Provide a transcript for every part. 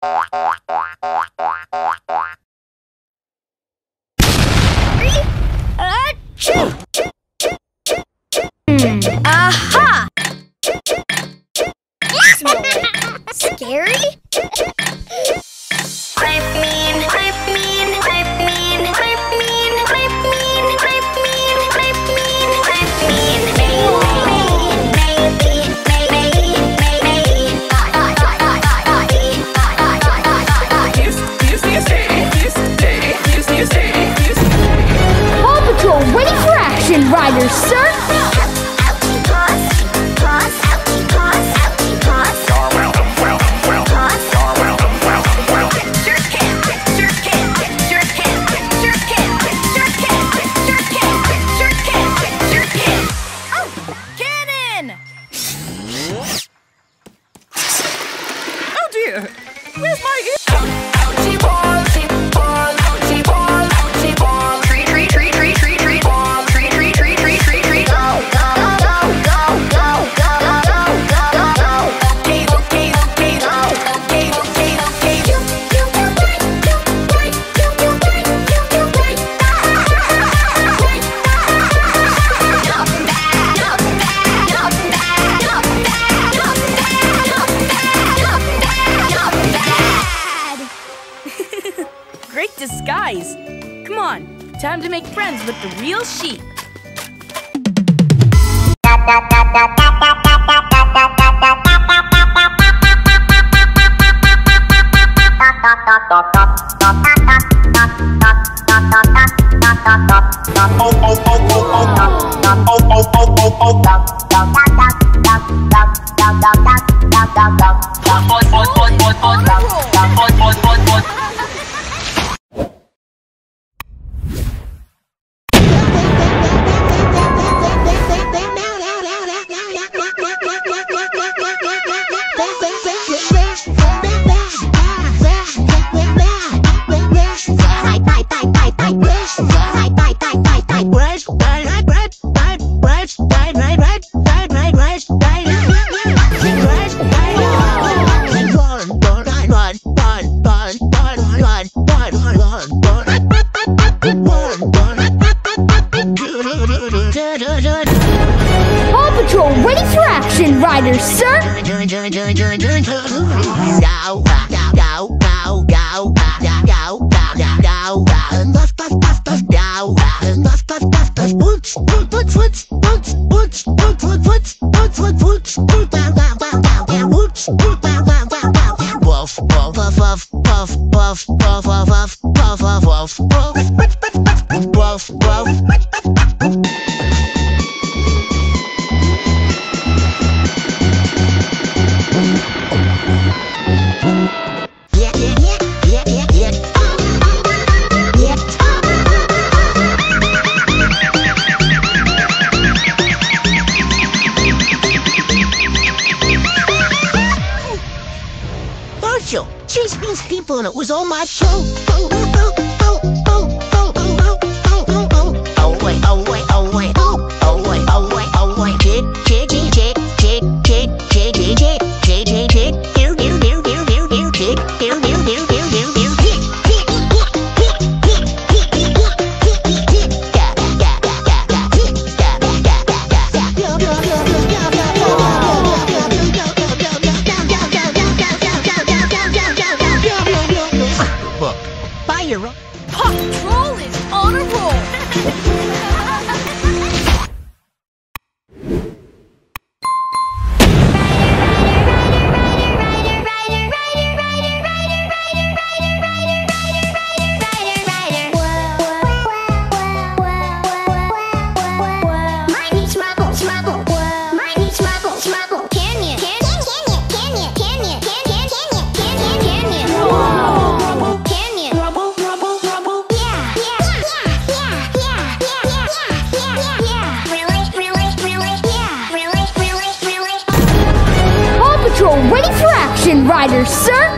Aha! Scary? Ryder, sir! Great disguise! Come on, time to make friends with the real sheep. Paw Marshall, It was all my fault. Ryder, sir.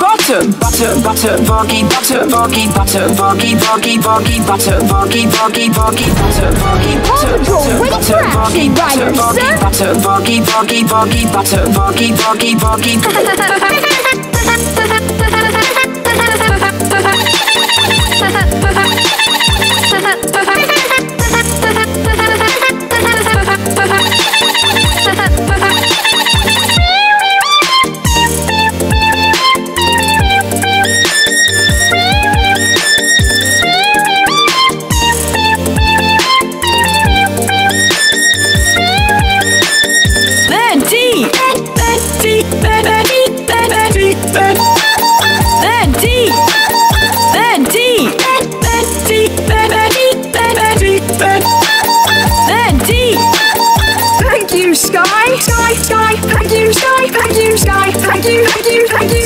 butter, butter, butter, boggy, butter, boggy, butter, boggy, boggy, boggy, butter, boggy, boggy, boggy, butter, boggy, butter, butter, boggy, butter, boggy, butter, boggy, boggy, boggy, butter, boggy, boggy, boggy, boggy. thank you, Skye, thank you, Skye, thank you, thank you, thank you.